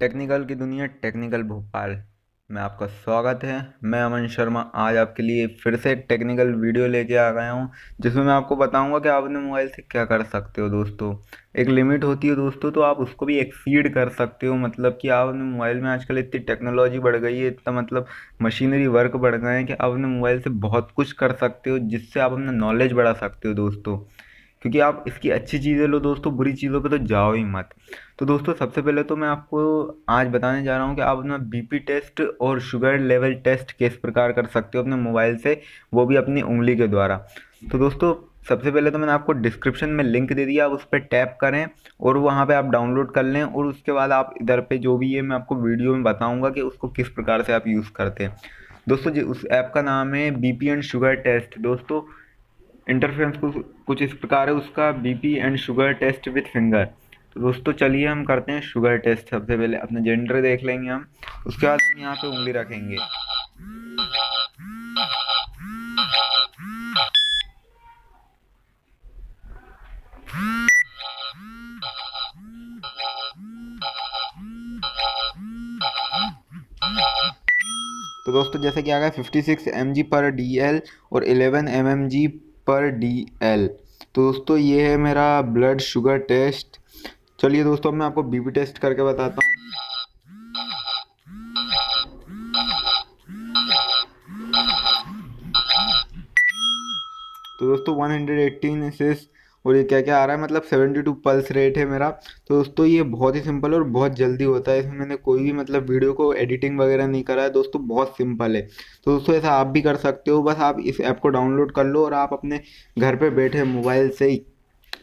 Technical की दुनिया, technical Bhopal. में आपका स्वागत है। मैं अमन शर्मा आज आपके लिए फिर से एक टेक्निकल वीडियो लेके आ गया हूँ, जिसमें मैं आपको बताऊँगा कि आप अपने मोबाइल से क्या कर सकते हो दोस्तों। एक लिमिट होती है दोस्तों तो आप उसको भी एक्सीड कर सकते हो। मतलब कि आप अपने मोबाइल में आजकल इतनी टेक्नोलॉजी बढ़ गई है, इतना मतलब मशीनरी वर्क बढ़ गए हैं कि आप अपने मोबाइल से बहुत कुछ कर सकते हो, जिससे आप अपना नॉलेज बढ़ा सकते हो दोस्तों। क्योंकि आप इसकी अच्छी चीज़ें लो दोस्तों, बुरी चीज़ों पे तो जाओ ही मत। तो दोस्तों, सबसे पहले तो मैं आपको आज बताने जा रहा हूँ कि आप अपना बीपी टेस्ट और शुगर लेवल टेस्ट किस प्रकार कर सकते हो अपने मोबाइल से, वो भी अपनी उंगली के द्वारा। तो दोस्तों, सबसे पहले तो मैंने आपको डिस्क्रिप्शन में लिंक दे दिया, आप उस पर टैप करें और वहाँ पे आप डाउनलोड कर लें और उसके बाद आप इधर पे जो भी है मैं आपको वीडियो में बताऊँगा कि उसको किस प्रकार से आप यूज़ करते हैं। दोस्तों, जी, उस ऐप का नाम है B P and sugar test दोस्तों इंटरफेरेंस कुछ इस प्रकार है, उसका BP and sugar test with finger तो दोस्तों, चलिए हम करते हैं शुगर टेस्ट सबसे पहले, अपने जेंडर देख लेंगे हम। उसके बाद हम यहाँ पे उंगली रखेंगे। तो दोस्तों, जैसे कि आ गया 56 सिक्स एम जी पर डी एल और 11 एम एम जी पर डी एल तो दोस्तों, ये है मेरा ब्लड शुगर टेस्ट चलिए दोस्तों मैं आपको बीपी टेस्ट करके बताता हूँ। तो दोस्तों 118 एट्टीन और ये क्या क्या आ रहा है? मतलब 72 पल्स रेट है मेरा। तो दोस्तों, ये बहुत ही सिंपल और बहुत जल्दी होता है। इसमें मैंने कोई भी मतलब वीडियो को एडिटिंग वगैरह नहीं करा है। दोस्तों, बहुत सिंपल है। तो दोस्तों, ऐसा आप भी कर सकते हो। बस आप इस ऐप को डाउनलोड कर लो और आप अपने घर पर बैठे मोबाइल से ही।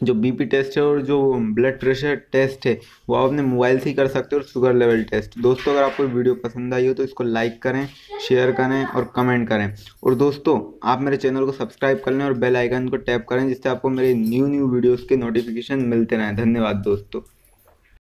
जो बीपी टेस्ट है और जो ब्लड प्रेशर टेस्ट है, वो आप अपने मोबाइल से ही कर सकते हो और शुगर लेवल टेस्ट दोस्तों, अगर आपको वीडियो पसंद आई हो तो इसको लाइक करें शेयर करें और कमेंट करें. और दोस्तों, आप मेरे चैनल को सब्सक्राइब कर लें और बेल आइकन को टैप करें, जिससे आपको मेरे न्यू न्यू वीडियोज़ के नोटिफिकेशन मिलते रहें. धन्यवाद दोस्तों.